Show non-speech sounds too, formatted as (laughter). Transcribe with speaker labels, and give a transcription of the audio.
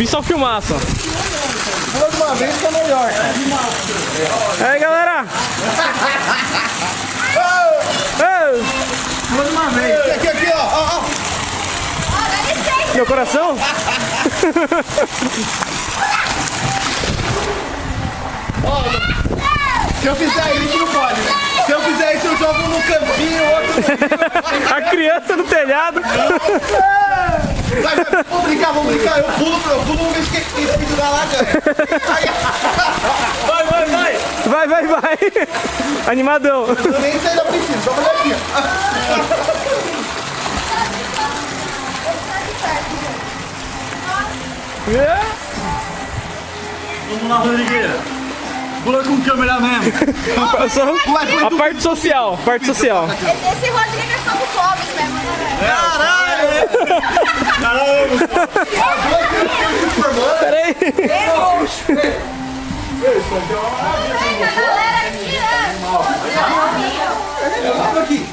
Speaker 1: Vi só filmaço.
Speaker 2: Pula de uma vez que é melhor.
Speaker 1: E aí, galera? (laughs)
Speaker 2: Pula de uma vez. Aqui, aqui, aqui, ó. ó, ó.
Speaker 1: meu coração?
Speaker 2: Se eu fizer isso, não pode, né? Se eu fizer isso, eu jogo no campinho, outro. (laughs)
Speaker 1: A criança no telhado. (laughs)
Speaker 2: Vamos brincar, vamos brincar. Eu pulo, eu pulo, vamos ver quem que esse vídeo lá, ganha.
Speaker 3: Vai, vai, vai!
Speaker 1: Vai, vai, vai. Animadão.
Speaker 2: Eu nem sei da preciso, só fazer aqui, ó.
Speaker 1: É.
Speaker 3: Vamos lá, Rodrigueira. Pula com câmera mesmo.
Speaker 1: Só a parte social, parte social.
Speaker 4: Esse, esse Rodrigo é só do Clóvis mesmo, né?
Speaker 1: Peraí.
Speaker 4: Vem, a galera aqui, né?
Speaker 2: Aqui.